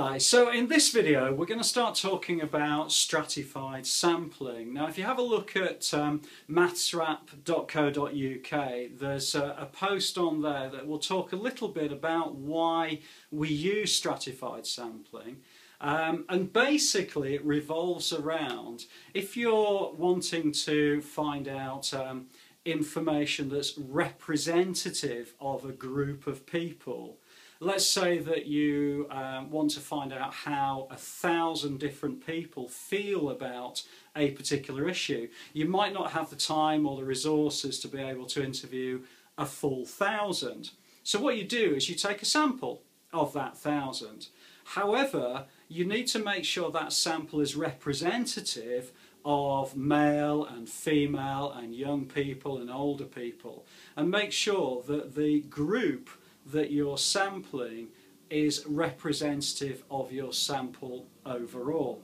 Hi, so in this video we're going to start talking about stratified sampling. Now if you have a look at um, mathswrap.co.uk there's a, a, post on there that will talk a little bit about why we use stratified sampling um, and basically it revolves around if you're wanting to find out um, information that's representative of a group of people Let's say that you um, want to find out how a thousand different people feel about a particular issue. You might not have the time or the resources to be able to interview a full thousand. So what you do is you take a sample of that thousand. However, you need to make sure that sample is representative of male and female and young people and older people and make sure that the group that you're sampling is representative of your sample overall.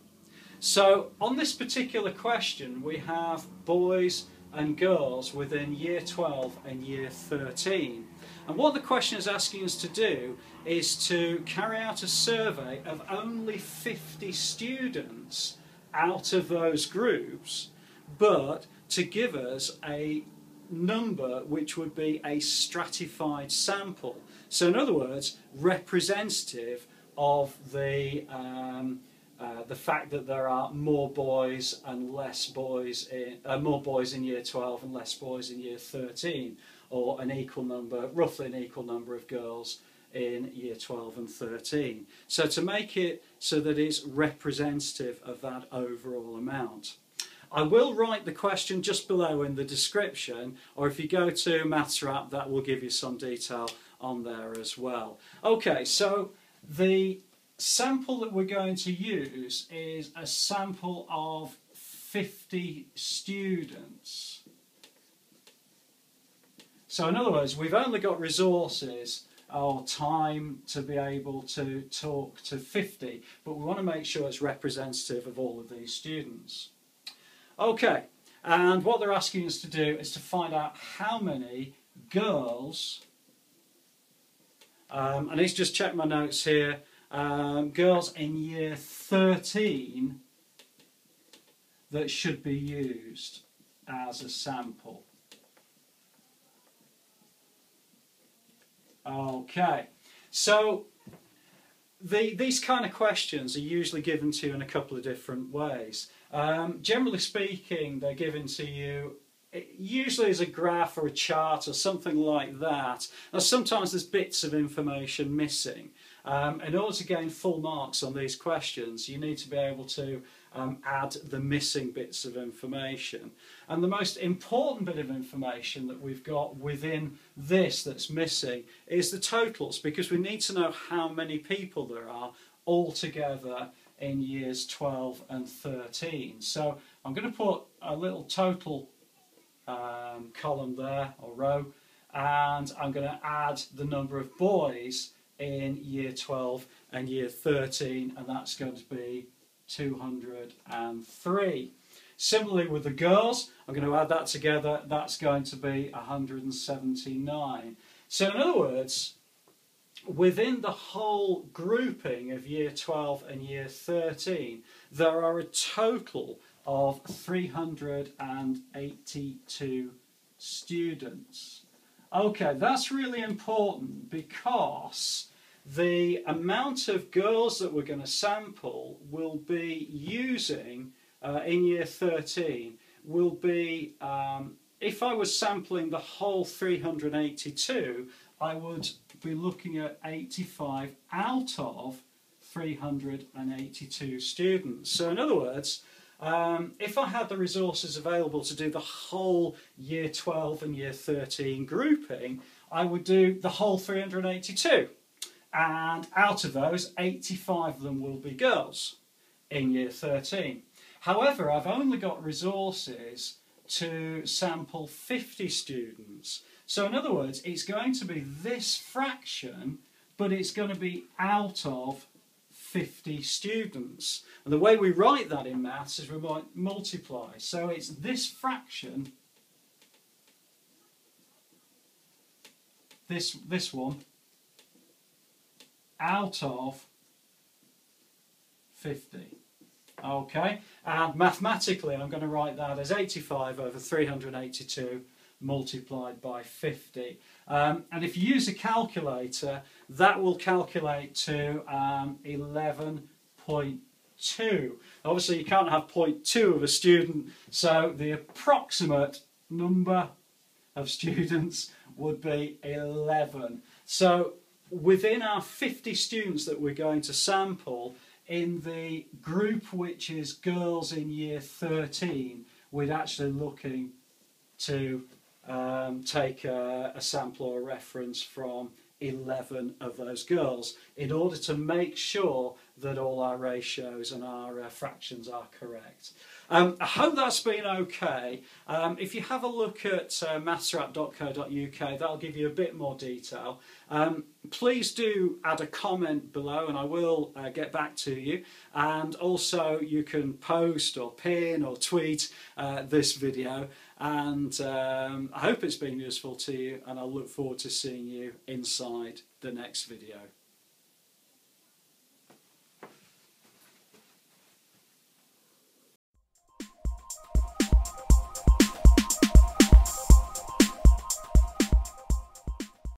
So on this particular question we have boys and girls within year 12 and year 13 and what the question is asking us to do is to carry out a survey of only 50 students out of those groups but to give us a number which would be a stratified sample. So in other words, representative of the um, uh, the fact that there are more boys and less boys in uh, more boys in year 12 and less boys in year 13 or an equal number roughly an equal number of girls in year 12 and 13 so to make it so that it's representative of that overall amount I will write the question just below in the description, or if you go to MathsWrap, that will give you some detail on there as well. Okay, so the sample that we're going to use is a sample of 50 students. So in other words, we've only got resources or time to be able to talk to 50, but we want to make sure it's representative of all of these students. Okay, and what they're asking us to do is to find out how many girls, um, need to just check my notes here, um, girls in year 13 that should be used as a sample. Okay, so the, these kind of questions are usually given to you in a couple of different ways. Um, generally speaking, they're given to you usually as a graph or a chart or something like that. Now sometimes there's bits of information missing. Um, in order to gain full marks on these questions, you need to be able to um, add the missing bits of information. And the most important bit of information that we've got within this that's missing is the totals, because we need to know how many people there are altogether in years 12 and 13. So I'm going to put a little total um, column there, or row, and I'm going to add the number of boys in year 12 and year 13, and that's going to be 203. Similarly with the girls, I'm going to add that together, that's going to be 179. So in other words, within the whole grouping of year 12 and year 13, there are a total of 382 students. Okay, that's really important because the amount of girls that we're going to sample will be using uh, in year 13 will be, um, if I was sampling the whole 382, I would be looking at 85 out of 382 students. So in other words, um, if I had the resources available to do the whole year 12 and year 13 grouping, I would do the whole 382. And out of those, 85 of them will be girls in year 13. However, I've only got resources to sample 50 students. So in other words, it's going to be this fraction, but it's going to be out of 50 students. And the way we write that in maths is we might multiply. So it's this fraction, this, this one, out of 50. Okay, and mathematically I'm going to write that as 85 over 382 multiplied by 50. Um, and if you use a calculator, that will calculate to um, 11.2. Obviously you can't have 0.2 of a student, so the approximate number of students would be 11. So within our 50 students that we're going to sample, in the group which is girls in year 13, we're actually looking to um, take a, a sample or a reference from 11 of those girls in order to make sure that all our ratios and our uh, fractions are correct. Um, I hope that's been okay. Um, if you have a look at uh, that'll give you a bit more detail. Um, please do add a comment below and I will uh, get back to you. And also you can post or pin or tweet uh, this video. And um, I hope it's been useful to you and I look forward to seeing you inside the next video.